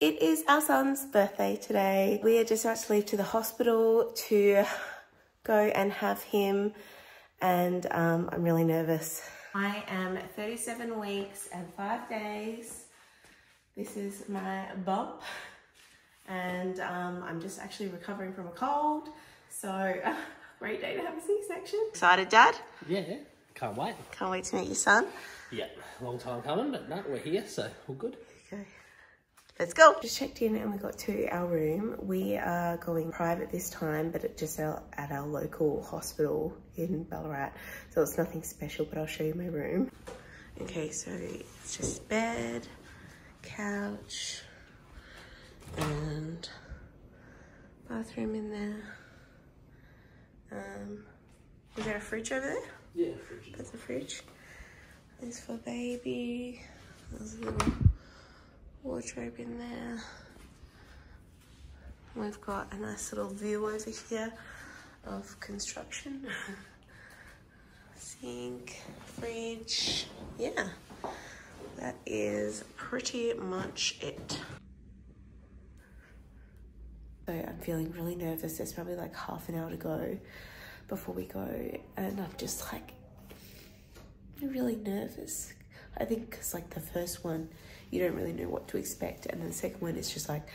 It is our son's birthday today. We are just about to leave to the hospital to go and have him and um, I'm really nervous. I am 37 weeks and five days. This is my bump and um, I'm just actually recovering from a cold. So great day to have a C-section. Excited, Dad? Yeah, can't wait. Can't wait to meet your son. Yeah, long time coming, but no, we're here, so all good. Okay. Let's go. Just checked in and we got to our room. We are going private this time, but it just at our local hospital in Ballarat. So it's nothing special, but I'll show you my room. Okay, so it's just bed, couch, and bathroom in there. Um, is there a fridge over there? Yeah, fridge. That's a fridge. This for baby. There's a little wardrobe in there. We've got a nice little view over here of construction. Sink, fridge, yeah. That is pretty much it. So I'm feeling really nervous. There's probably like half an hour to go before we go. And I'm just like really nervous. I think because like the first one, you don't really know what to expect. And then the second one is just like,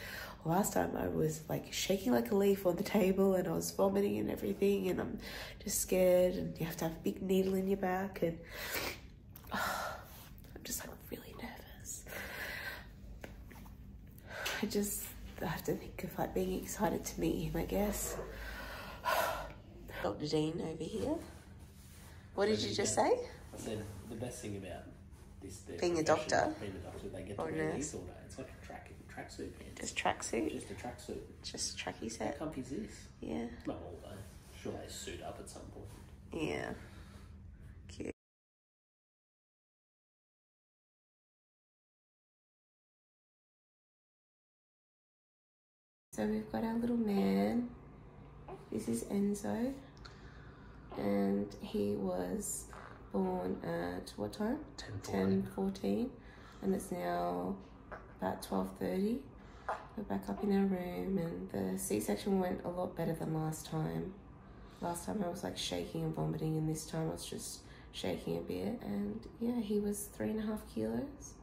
last time I was like shaking like a leaf on the table and I was vomiting and everything. And I'm just scared and you have to have a big needle in your back. And oh, I'm just like really nervous. I just I have to think of like being excited to meet him, I guess. Dr. Dean over here. What did you just say? I said the best thing about this being a doctor, being a doctor, they get or to wear nurse. these all day. It's like a track tracksuit pants. Just tracksuit, Just a tracksuit. just tracky set. How comfy is this? Yeah, Not all day. Sure, they suit up at some point. yeah. Cute. So we've got our little man. This is Enzo. And he was born at what time? 10, 10 14 and it's now about 12.30 we're back up in our room and the c-section went a lot better than last time. Last time i was like shaking and vomiting and this time i was just shaking a bit. And yeah he was three and a half kilos.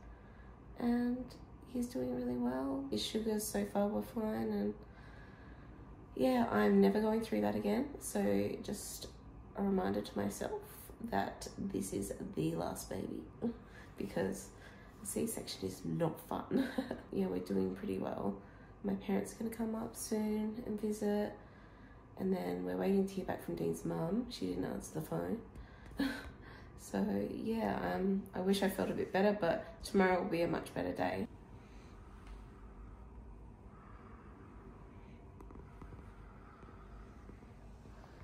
And he's doing really well. His sugars so far were fine and yeah i'm never going through that again. So just a reminder to myself that this is the last baby because C-section is not fun. yeah, we're doing pretty well. My parents are to come up soon and visit. And then we're waiting to hear back from Dean's mum. She didn't answer the phone. so yeah, um, I wish I felt a bit better, but tomorrow will be a much better day.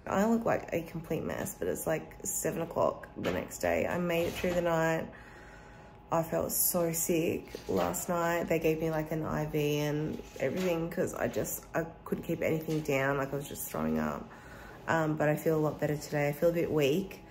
I look like a complete mess, but it's like seven o'clock the next day. I made it through the night. I felt so sick last night. They gave me like an IV and everything because I just, I couldn't keep anything down. Like I was just throwing up. Um, but I feel a lot better today. I feel a bit weak,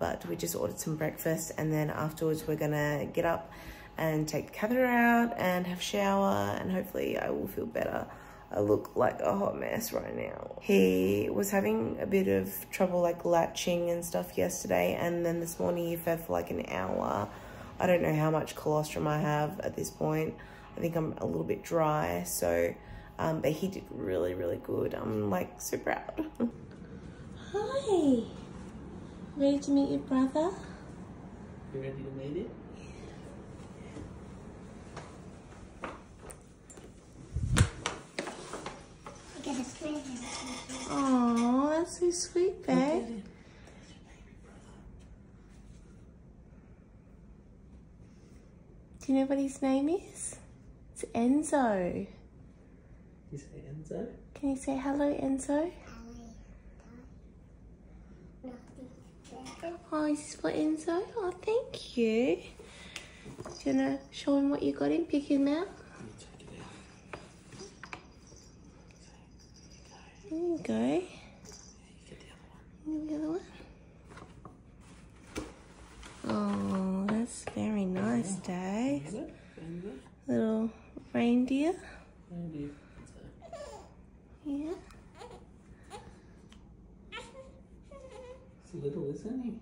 but we just ordered some breakfast and then afterwards we're gonna get up and take the catheter out and have a shower and hopefully I will feel better. I look like a hot mess right now. He was having a bit of trouble like latching and stuff yesterday and then this morning he fed for like an hour. I don't know how much colostrum I have at this point. I think I'm a little bit dry, so, um, but he did really, really good. I'm like so proud. Hi. Ready to meet your brother? You ready to meet it? Oh, that's so sweet, babe. Do you know what his name is? It's Enzo. You say Enzo? Can you say hello, Enzo? Oh, is this for Enzo? Oh, thank you. Do you want to show him what you got him? Pick him out. Take it out. There you go. The other one. And the other one. Oh, that's very nice, Dave. Is? Little reindeer. Maybe. Yeah. He's little, isn't he?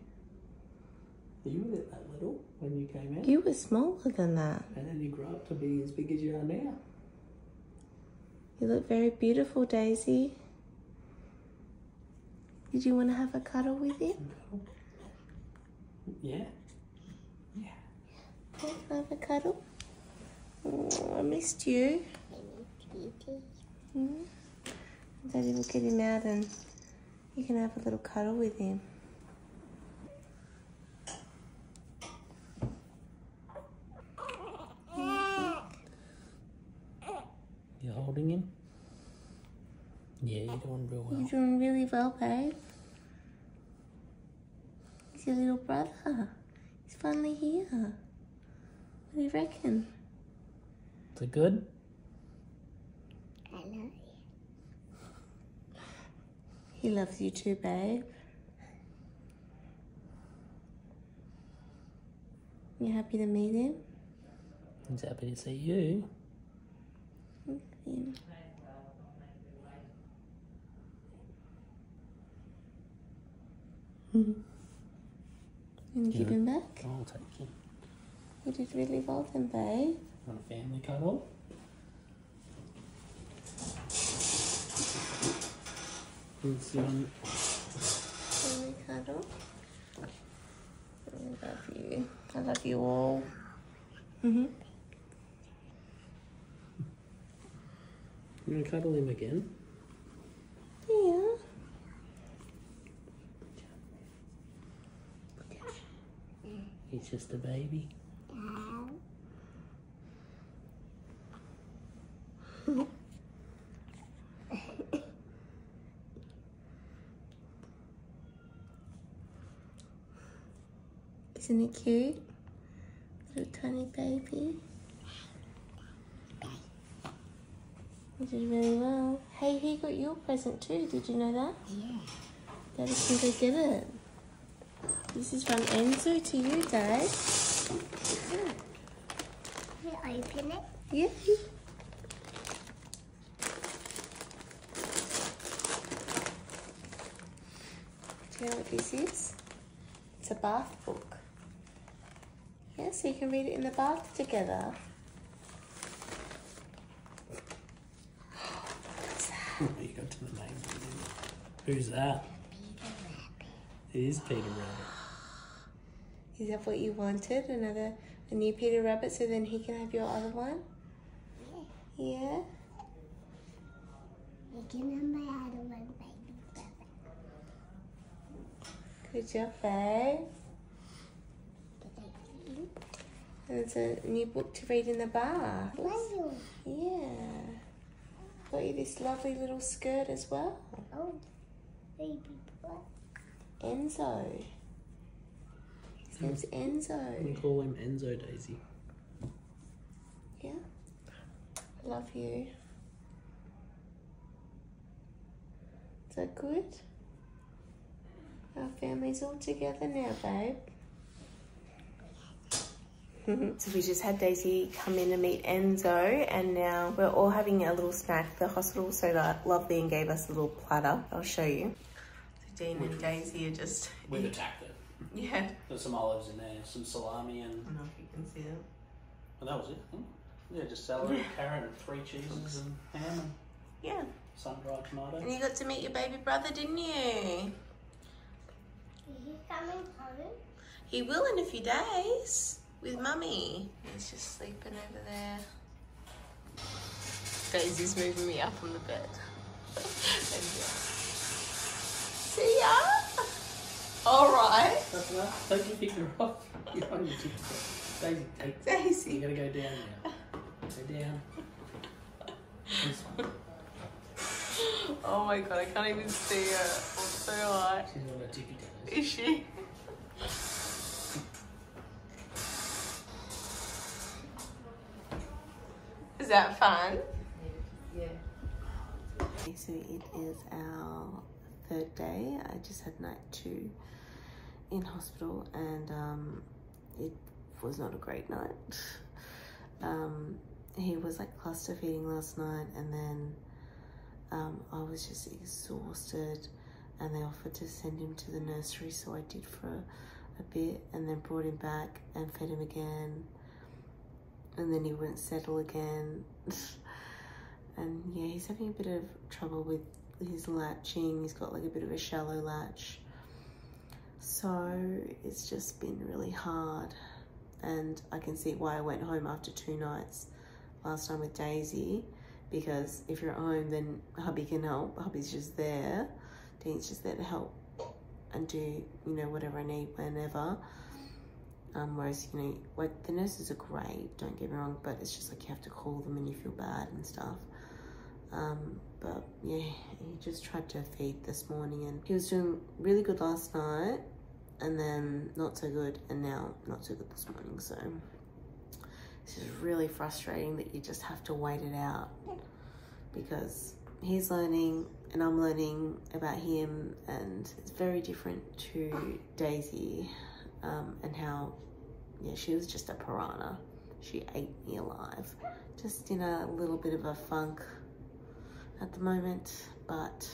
You were that little when you came out, You were smaller than that. and then you grew up to be as big as you are now. You look very beautiful, Daisy. Did you want to have a cuddle with him? Yeah. Yeah, can I have a cuddle? Oh, I missed you. Mm. Daddy will get him out and you can have a little cuddle with him. You're holding him? Yeah, you're doing real well. You're doing really well, babe. He's your little brother. He's finally here. What do you reckon? Is it good? He loves you too, babe. You happy to meet him? He's happy to see you. Look at him. And give him back. I'll take him. You did really well then, babe. Want a family cuddle? Um, Family cuddle. I love you. I love you all. Mm-hmm. you gonna cuddle him again? Yeah. He's just a baby. Isn't it cute? Little tiny baby. You did really well. Hey, he got your present too. Did you know that? Yeah. Daddy can go get it. This is from Enzo to you, Dad. Can you open it. Yeah. Do you know what this is? It's a bath book. Yeah, so you can read it in the bath together. you got to the name. Who's that? It is Peter Rabbit. Is that what you wanted? Another, a new Peter Rabbit, so then he can have your other one? Yeah. You can have my other one, baby brother. Good job, babe. And it's a new book to read in the bath. Yeah. Got you this lovely little skirt as well. Oh, baby boy. Enzo. His name's We Enzo. call him Enzo Daisy. Yeah. I love you. Is that good? Our family's all together now, babe. so we just had Daisy come in to meet Enzo and now we're all having a little snack. The hospital was so lovely and gave us a little platter. I'll show you. So Dean and Daisy are just... We've attacked it. Yeah. There's some olives in there, some salami, and I don't know if you can see it. and that was it. Hmm? Yeah, just celery, carrot, and three cheeses, and ham, and Yeah. sun-dried tomato. And you got to meet your baby brother, didn't you? Is he coming home? He will in a few days with mummy. He's just sleeping over there. Daisy's moving me up on the bed. See ya? All right. That's enough. Take your finger off. You're on your TikTok. Daisy, take. Daisy. You Daisy. gotta go down now. Go down. This one. Oh my god, I can't even see her. I'm so high. She's on her tippy toes. Is she? Is that fun? Yeah. So it is our third day. I just had night two in hospital and um, it was not a great night. Um, he was like cluster feeding last night, and then um, I was just exhausted, and they offered to send him to the nursery, so I did for a, a bit, and then brought him back and fed him again, and then he wouldn't settle again. and yeah, he's having a bit of trouble with his latching. He's got like a bit of a shallow latch. So it's just been really hard. And I can see why I went home after two nights last time with Daisy. Because if you're at home, then hubby can help. Hubby's just there. Dean's just there to help and do, you know, whatever I need whenever. Um, whereas, you know, like the nurses are great, don't get me wrong, but it's just like you have to call them and you feel bad and stuff. Um, but yeah, he just tried to feed this morning and he was doing really good last night and then not so good and now not so good this morning. So this is really frustrating that you just have to wait it out because he's learning and I'm learning about him and it's very different to Daisy um, and how, yeah, she was just a piranha. She ate me alive. Just in a little bit of a funk at the moment, but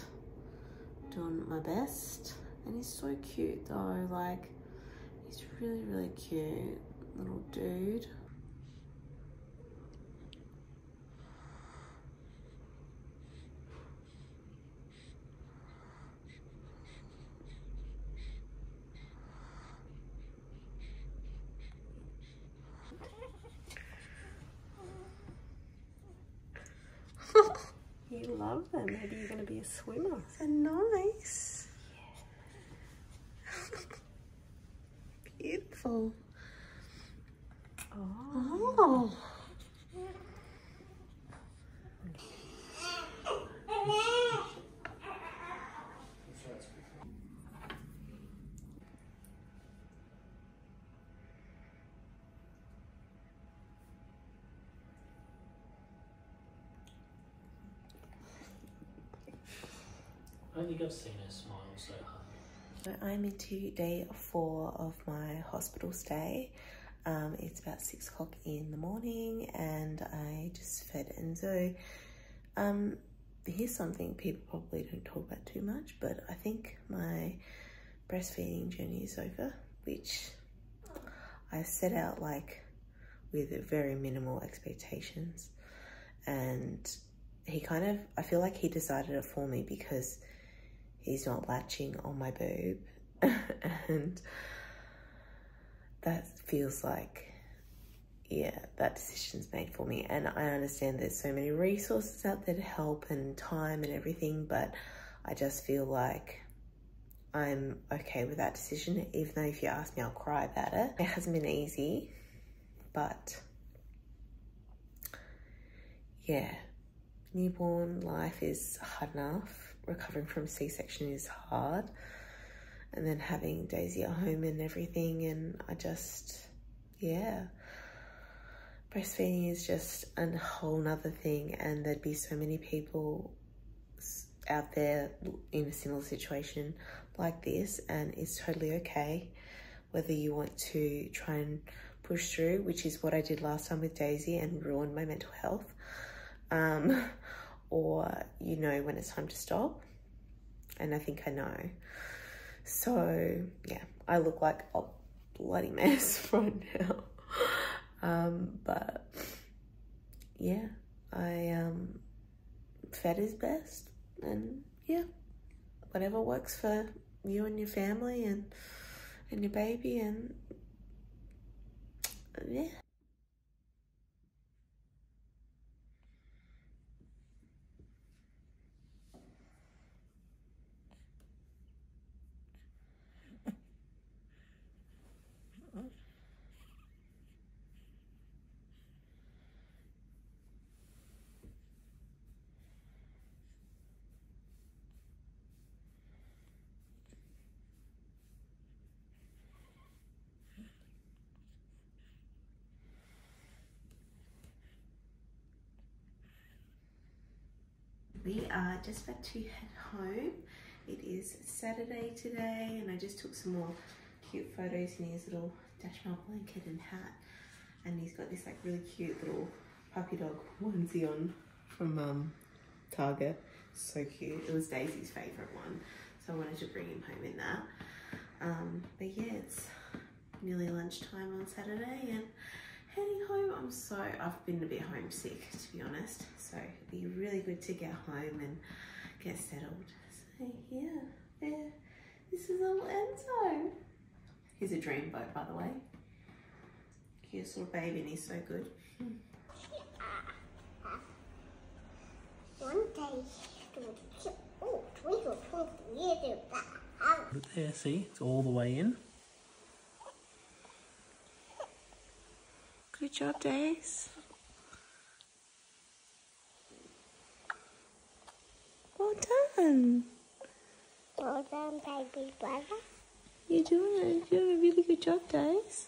doing my best. And he's so cute though, like, he's really, really cute little dude. You love them. Maybe you're going to be a swimmer. So nice. Beautiful. Oh. Oh. I don't think I've seen her smile so hard. I'm into day four of my hospital stay. Um, it's about six o'clock in the morning and I just fed Enzo. Um, here's something people probably don't talk about too much, but I think my breastfeeding journey is over, which I set out like with very minimal expectations. And he kind of, I feel like he decided it for me because he's not latching on my boob. and that feels like, yeah, that decision's made for me. And I understand there's so many resources out there to help and time and everything, but I just feel like I'm okay with that decision, even though if you ask me, I'll cry about it. It hasn't been easy, but yeah, newborn life is hard enough. Recovering from C-section is hard. And then having Daisy at home and everything. And I just, yeah. Breastfeeding is just a whole nother thing. And there'd be so many people out there in a similar situation like this. And it's totally okay. Whether you want to try and push through, which is what I did last time with Daisy and ruined my mental health um, or you know when it's time to stop. And I think I know. So yeah, I look like a bloody mess right now. Um, but yeah, I um, fed is best, and yeah, whatever works for you and your family and and your baby, and yeah. We are just about to head home. It is Saturday today and I just took some more cute photos in his little Dashmar blanket and hat and he's got this like really cute little puppy dog onesie on from um, Target. So cute. It was Daisy's favourite one. So I wanted to bring him home in that. Um, but yeah, it's nearly lunchtime on Saturday and heading home. I'm so, I've been a bit homesick to be honest. So it'd be really good to get home and get settled. So yeah, there. This is little Enzo. He's a dreamboat by the way. Cutest little baby and he's so good. One day, oh, twinkle, twinkle, little star. Put it there, see? It's all the way in. Good job, Days. Well done. Well done, baby brother. You're doing it. You're doing a really good job, Dace.